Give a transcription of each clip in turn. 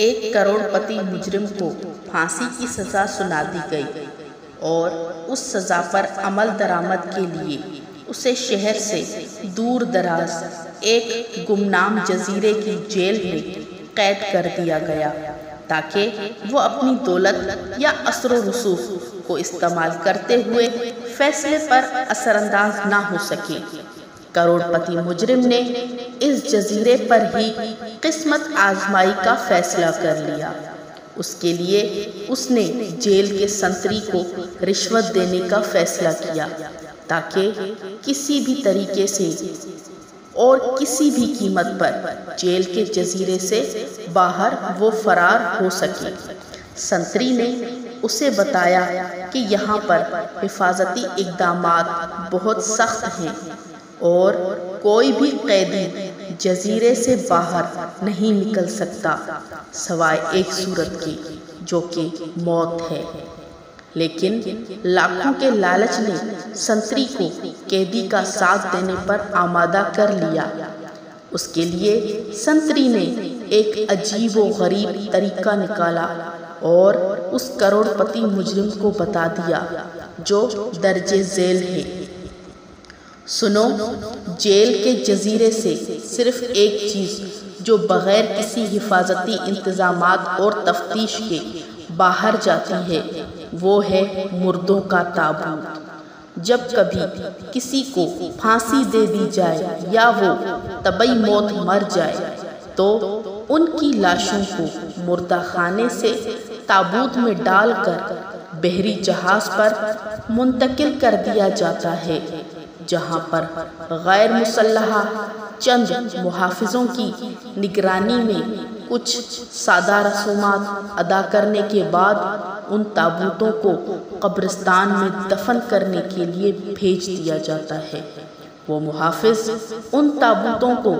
एक करोड़पति मुजरिम को फांसी की सज़ा सुना दी गई और उस सज़ा पर अमल दरामद के लिए उसे शहर से दूर दराज एक गुमनाम जजीरे की जेल में कैद कर दिया गया ताकि वो अपनी दौलत या असर रसूख को इस्तेमाल करते हुए फैसले पर असरअंदाज ना हो सके। करोड़पति मुजरिम ने इस जजीरे पर ही किस्मत आजमाई का फैसला कर लिया। उसके लिए उसने जेल के संतरी को रिश्वत देने का फैसला किया, ताकि किसी भी तरीके से और किसी भी कीमत पर जेल के जजीरे से बाहर वो फरार हो सके। संतरी ने उसे बताया कि यहाँ पर हिफाजती इकदाम बहुत सख्त हैं और कोई भी कैदी जजीरे से बाहर नहीं निकल सकता, सवाए एक सूरत की, जो कि मौत है। लेकिन लाखों के लालच ने संतरी को कैदी का साथ देने पर आमादा कर लिया। उसके लिए संतरी ने एक अजीब व गरीब तरीका निकाला और उस करोड़पति मुजरिम को बता दिया, जो दर्जे जेल है। सुनो, जेल के जजीरे से सिर्फ़ एक चीज़, जो बग़ैर किसी हिफाजती इंतज़ाम और तफ्तीश के बाहर जाती है, वो है मुर्दों का ताबूत। जब कभी किसी को फांसी दे दी जाए या वो तबई मौत मर जाए तो उनकी लाशों को मुर्दा खाने से ताबूत में डालकर बहरी जहाज़ पर मुंतकिल कर दिया जाता है। जहाँ पर गैर मुसल्ह चंद मुहाफ़ों की निगरानी में कुछ सादा रसूमात अदा करने के बाद उन ताबूतों को कब्रिस्तान में दफन करने के लिए भेज दिया जाता है। वो मुहाफ़ उन ताबूतों को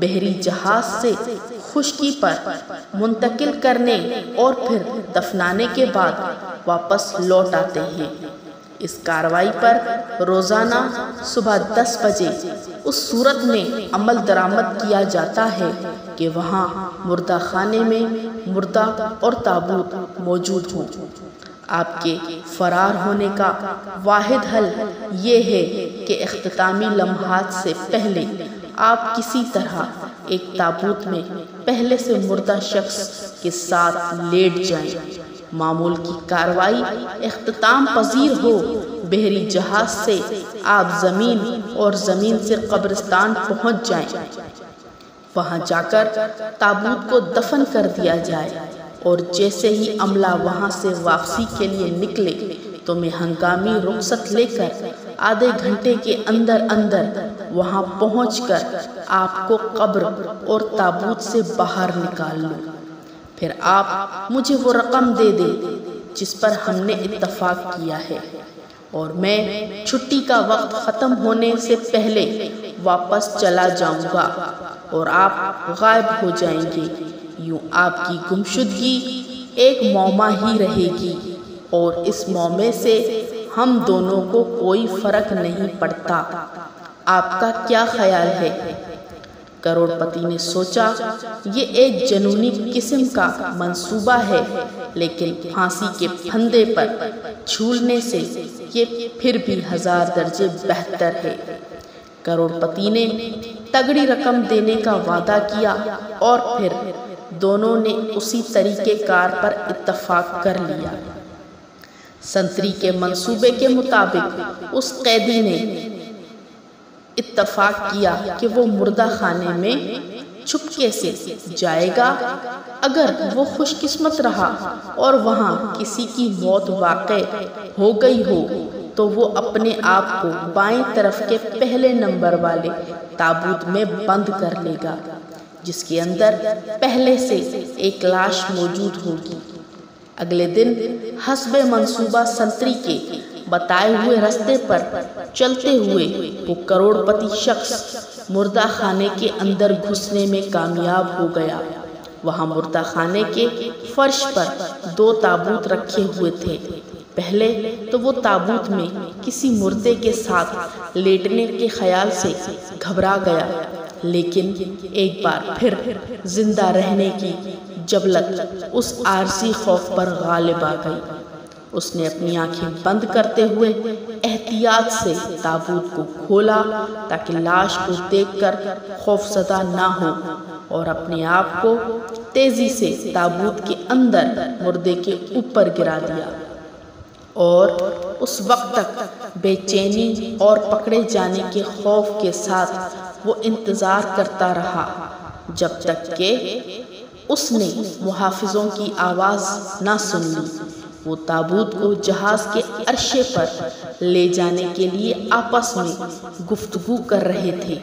बहरी जहाज़ से खुशकी पर मुंतकिल करने और फिर दफनाने के बाद वापस लौट आते हैं। इस कार्रवाई पर रोज़ाना सुबह दस बजे उस सूरत में अमल दरामद किया जाता है कि वहाँ मुर्दा खाने में मुर्दा और ताबूत मौजूद हों आपके फरार होने का वाहिद हल ये है कि अख्तामी लम्हात से पहले आप किसी तरह एक ताबूत में पहले से मुर्दा शख्स के साथ लेट जाएँ। मामूल की कार्रवाई अख्ताम पजीर हो बहरी जहाज़ से आप ज़मीन और ज़मीन से कब्रिस्तान पहुँच जाएँ। वहाँ जाकर ताबूत को दफन कर दिया जाए और जैसे ही अमला वहाँ से वापसी के लिए निकले तो मैं हंगामी रुखसत लेकर आधे घंटे के अंदर अंदर वहाँ पहुंचकर आपको कब्र और ताबूत से बाहर निकाल लूँ फिर आप मुझे वो रकम दे दे जिस पर हमने इत्तफाक किया है। और मैं छुट्टी का वक्त ख़त्म होने से पहले वापस चला जाऊँगा और आप गायब हो जाएँगे। यूँ आपकी गुमशुदगी एक मौमा ही रहेगी और इस मौमे से हम दोनों को कोई फ़र्क नहीं पड़ता। आपका क्या ख्याल है? करोड़पति ने सोचा, ये एक जनूनी किस्म का मंसूबा है। लेकिन फांसी के फंदे पर झूलने से ये फिर भी हज़ार दर्जे बेहतर है। करोड़पति ने तगड़ी रकम देने का वादा किया और फिर दोनों ने उसी तरीके कार पर इत्तफाक कर लिया। संतरी के मंसूबे के मुताबिक उस कैदी ने इत्तफाक किया कि वो मुर्दा खाने में छुपके से जाएगा। अगर वो खुशकिस्मत रहा और वहाँ किसी की मौत वाक़ हो गई हो तो वो अपने आप को बाएँ तरफ़ के पहले नंबर वाले ताबूत में बंद कर लेगा, जिसके अंदर पहले से एक लाश मौजूद होगी। अगले दिन हसब मंसूबा संतरी के बताए हुए रास्ते पर चलते हुए वो करोड़पति शख्स मुर्दा खाने के अंदर घुसने में कामयाब हो गया। वहाँ मुर्दा खाने के फर्श पर दो ताबूत रखे हुए थे। पहले तो वो ताबूत में किसी मुर्दे के साथ लेटने के ख्याल से घबरा गया, लेकिन एक बार फिर ज़िंदा रहने की जबलत उस आरसी खौफ पर गालिब आ गई। उसने अपनी आँखें बंद करते हुए एहतियात से ताबूत को खोला ताकि लाश को देखकर खौफसदा ना हो और अपने आप को तेज़ी से ताबूत के अंदर मुर्दे के ऊपर गिरा दिया। और उस वक्त तक बेचैनी और पकड़े जाने के खौफ के साथ वो इंतज़ार करता रहा, जब तक के उसने मुहाफिजों की आवाज़ ना सुन ली। वो ताबूत को जहाज़ के अरशे पर ले जाने के लिए आपस में गुफ्तगू कर रहे थे।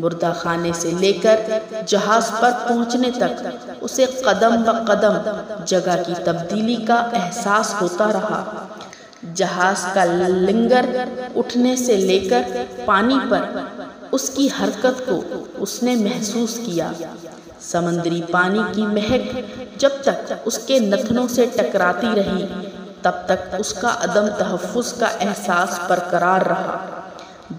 मुर्दा खाने से लेकर जहाज़ पर पहुँचने तक उसे कदम ब कदम जगह की तब्दीली का एहसास होता रहा। जहाज़ का लिंगर उठने से लेकर पानी पर उसकी हरकत को उसने महसूस किया। समंदरी पानी की महक जब तक उसके नथनों से टकराती रही, तब तक उसका अदम तहफ़ का एहसास बरकरार रहा।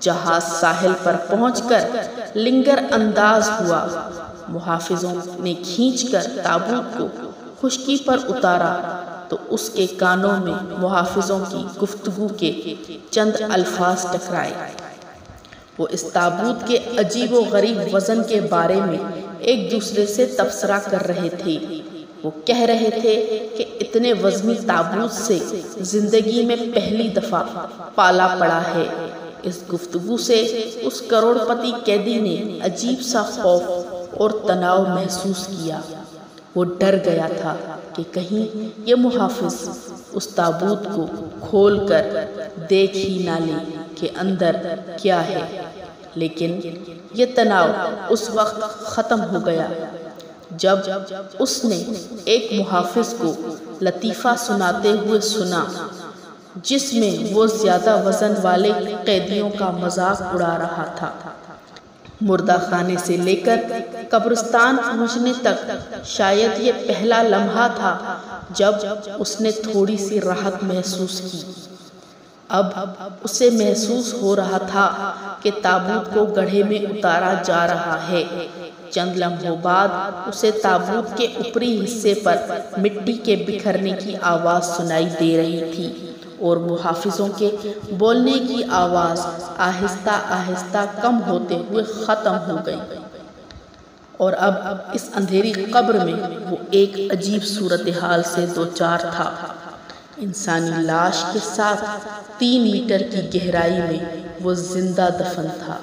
जहाज़ साहिल पर पहुंचकर लिंगर अंदाज हुआ। मुहाफिजों ने खींचकर ताबूत को खुशकी पर उतारा तो उसके कानों में मुहाफिजों की गुफ्तगु के चंद अल्फाज टकराए। वो इस ताबूत के अजीब व गरीब वज़न के बारे में एक दूसरे से तबसरा कर रहे थे। वो कह रहे थे कि इतने वजनी ताबूत से ज़िंदगी में पहली दफ़ा पाला पड़ा है। इस गुफ्तगु से उस करोड़पति कैदी ने अजीब सा खौफ और तनाव महसूस किया। वो डर गया था कि कहीं ये मुहाफिज उस ताबूत को खोल कर देख ही ना ले कि अंदर क्या है। लेकिन ये तनाव उस वक्त ख़त्म हो गया, जब उसने एक मुहाफिज को लतीफ़ा सुनाते हुए सुना, जिसमें वो ज़्यादा वज़न वाले कैदियों का मज़ाक उड़ा रहा था। मुर्दा खाने से लेकर कब्रिस्तान पहुँचने तक शायद ये पहला लम्हा था जब उसने थोड़ी सी राहत महसूस की। अब उसे महसूस हो रहा था कि ताबूत को गढ़े में उतारा जा रहा है। चंद लम्हों बाद उसे ताबूत के ऊपरी हिस्से पर मिट्टी के बिखरने की आवाज़ सुनाई दे रही थी और मुहाफिजों के बोलने की आवाज़ आहिस्ता आहिस्ता कम होते हुए ख़त्म हो गई। और अब इस अंधेरी कब्र में वो एक अजीब सूरत हाल से दो चार था। इंसानी लाश के साथ तीन मीटर की गहराई में वो ज़िंदा दफन था।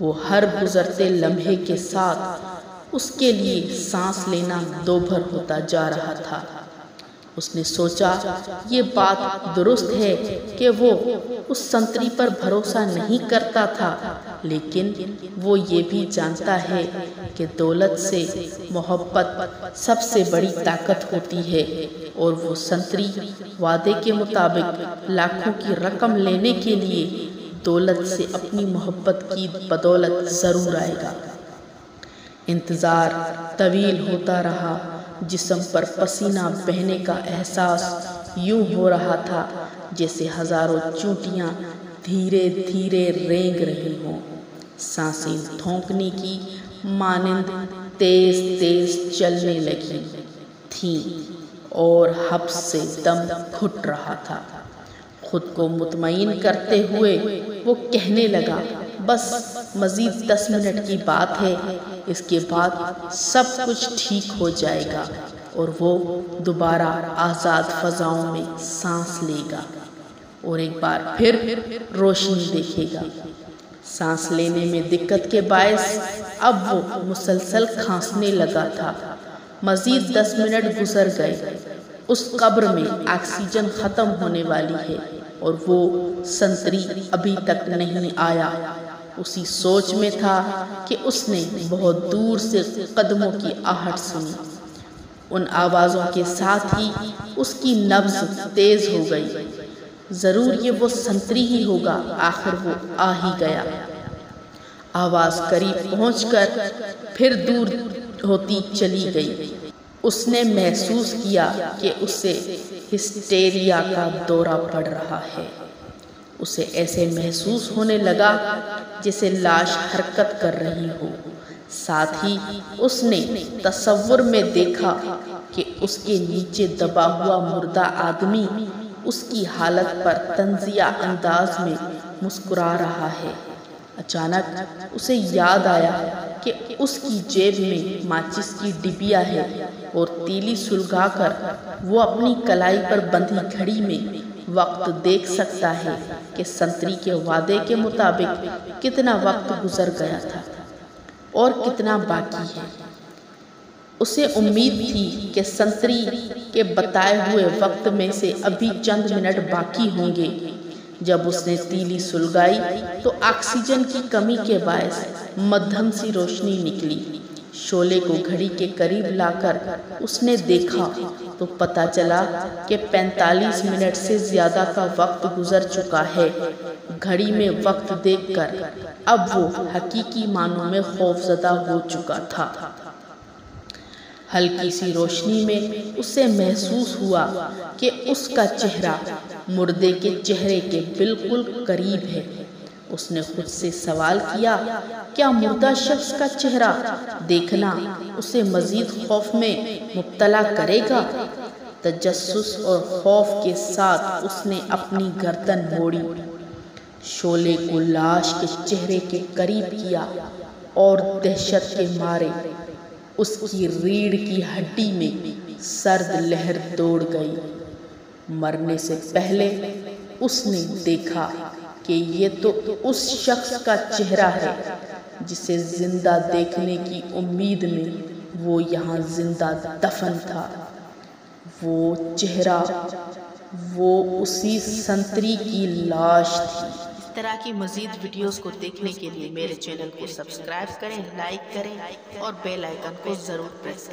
वो हर गुजरते लम्हे के साथ उसके लिए सांस लेना दोभर होता जा रहा था। उसने सोचा, ये बात दुरुस्त है कि वो उस संतरी पर भरोसा नहीं करता था। लेकिन वो ये भी जानता है कि दौलत से मोहब्बत सबसे बड़ी ताकत होती है और वो संतरी वादे के मुताबिक लाखों की रकम लेने के लिए दौलत से अपनी मोहब्बत की बदौलत ज़रूर आएगा। इंतज़ार तवील होता रहा। जिसम पर पसीना बहने का एहसास यूँ हो रहा था जैसे हज़ारों चूटियाँ धीरे धीरे रेंग रही हों। साँसें थोंकने की मानंद तेज तेज चलने लगी थी और हब से दम घुट रहा था। खुद को मुतमईन करते हुए वो कहने लगा बस मज़ीद दस मिनट की बात है। इसके बाद सब कुछ ठीक हो जाएगा और वो दोबारा आज़ाद फजाओं में सांस लेगा और एक बार फिर रोशनी देखेगा। सांस लेने में दिक्कत के बायस अब वो मुसलसल खांसने लगा था। मज़ीद दस मिनट गुजर गए। उस कब्र में ऑक्सीजन ख़त्म होने वाली है और वो संतरी अभी तक नहीं आया। उसी सोच में था कि उसने बहुत दूर से कदमों की आहट सुनी। उन आवाज़ों के साथ ही उसकी नब्ज तेज हो गई। ज़रूर ये वो संतरी ही होगा, आखिर वो आ ही गया। आवाज़ करीब पहुंचकर फिर दूर होती चली गई। उसने महसूस किया कि उसे हिस्टेरिया का दौरा पड़ रहा है। उसे ऐसे महसूस होने लगा जैसे लाश हरकत कर रही हो। साथ ही उसने तस्वुर में देखा कि उसके नीचे दबा हुआ मुर्दा आदमी उसकी हालत पर तंजिया अंदाज में मुस्कुरा रहा है। अचानक उसे याद आया कि उसकी जेब में माचिस की डिबिया है और तीली सुलगाकर वो अपनी कलाई पर बंधी घड़ी में वक्त देख सकता है कि संतरी के वादे के मुताबिक कितना वक्त गुजर गया था और कितना बाकी है। उसे उम्मीद थी कि संतरी के बताए हुए वक्त में से अभी चंद मिनट बाकी होंगे। जब उसने तीली सुलगाई तो ऑक्सीजन की कमी के बायस मध्यम सी रोशनी निकली। शोले को घड़ी के करीब लाकर उसने देखा तो पता चला कि 45 मिनट से ज़्यादा का वक्त गुजर चुका है। घड़ी में वक्त देखकर अब वो हकीकी मानों में खौफजदा हो चुका था। हल्की सी रोशनी में उसे महसूस हुआ कि उसका चेहरा मुर्दे के चेहरे के बिल्कुल करीब है। उसने खुद से सवाल किया, क्या मुर्दा शख्स का चेहरा देखना उसे मजीद खौफ में मुबतला करेगा। तजस्स और खौफ के साथ उसने अपनी गर्दन मोड़ी। शोले को लाश के चेहरे के करीब किया और दहशत के मारे उसकी रीढ़ की हड्डी में सर्द लहर दौड़ गई। मरने से पहले उसने देखा कि ये तो उस शख्स का चेहरा है जिसे ज़िंदा देखने की उम्मीद में वो यहाँ ज़िंदा दफन था। वो चेहरा, वो उसी संतरी की लाश थी। इस तरह की मज़ीद वीडियोस को देखने के लिए मेरे चैनल को सब्सक्राइब करें, लाइक करें और बेल आइकन को ज़रूर प्रेस करें।